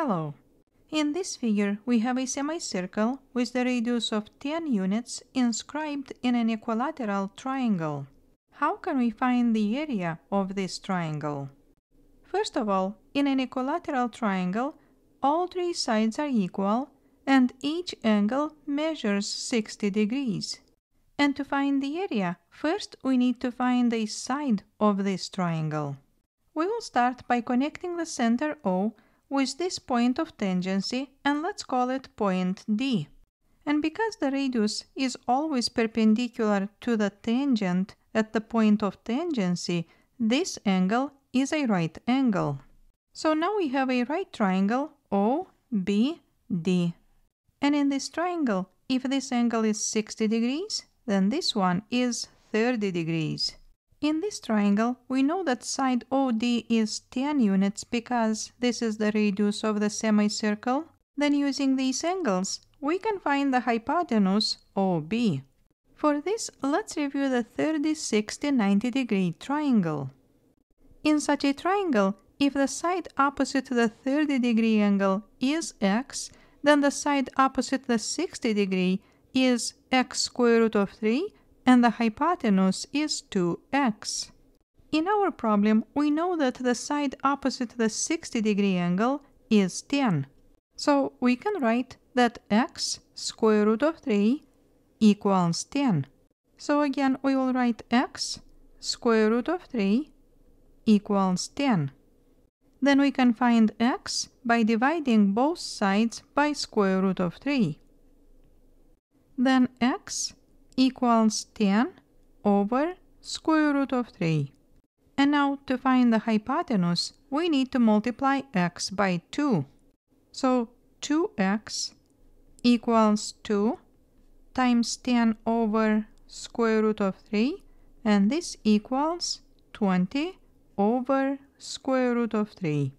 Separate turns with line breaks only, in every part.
Hello. In this figure, we have a semicircle with the radius of 10 units inscribed in an equilateral triangle. How can we find the area of this triangle? First of all, in an equilateral triangle, all three sides are equal and each angle measures 60 degrees. And to find the area, first we need to find the side of this triangle. We will start by connecting the center O with this point of tangency and let's call it point D. And because the radius is always perpendicular to the tangent at the point of tangency, this angle is a right angle. So now we have a right triangle OBD. And in this triangle, if this angle is 60 degrees, then this one is 30 degrees. In this triangle, we know that side OD is 10 units because this is the radius of the semicircle. Then using these angles, we can find the hypotenuse OB. For this, let's review the 30, 60, 90 degree triangle. In such a triangle, if the side opposite the 30 degree angle is x, then the side opposite the 60 degree is x square root of 3 and the hypotenuse is 2x. In our problem, we know that the side opposite the 60 degree angle is 10. So we can write that x square root of 3 equals 10. So again, we will write x square root of 3 equals 10. Then we can find x by dividing both sides by square root of 3. Then x equals 10 over square root of 3. And now to find the hypotenuse, we need to multiply x by 2. So 2x equals 2 times 10 over square root of 3 and this equals 20 over square root of 3.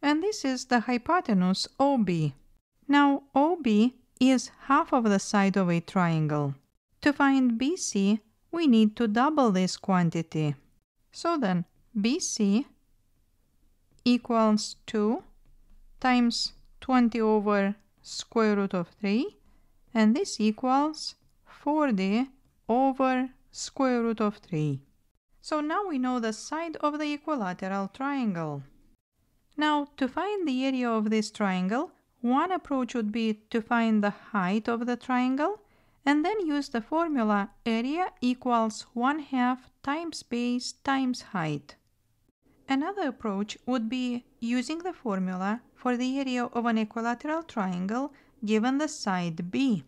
And this is the hypotenuse OB. Now OB is half of the side of a triangle. To find BC, we need to double this quantity. So then, BC equals 2 times 20 over square root of 3 and this equals 40 over square root of 3. So now we know the side of the equilateral triangle. Now to find the area of this triangle, one approach would be to find the height of the triangle and then use the formula area equals 1 half times base times height. Another approach would be using the formula for the area of an equilateral triangle given the side B.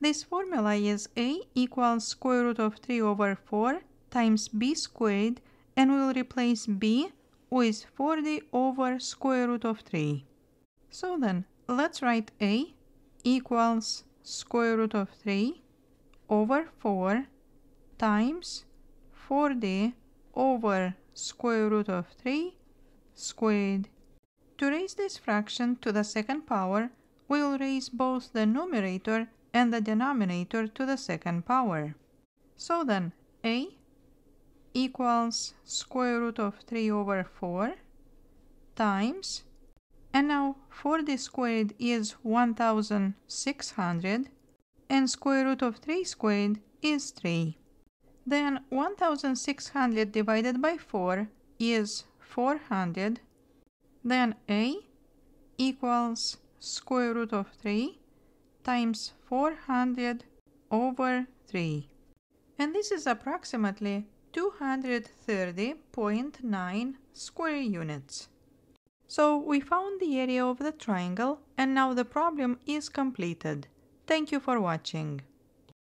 This formula is A equals square root of 3 over 4 times B squared and we'll replace B with 40 over square root of 3. So then, let's write A equals square root of 3 over 4 times 4d over square root of 3 squared. To raise this fraction to the second power, we'll raise both the numerator and the denominator to the second power. So then, a equals square root of 3 over 4 times and now 40 squared is 1600 and square root of 3 squared is 3. Then 1600 divided by 4 is 400. Then a equals square root of 3 times 400 over 3. And this is approximately 230.9 square units. So we found the area of the triangle and now the problem is completed. Thank you for watching.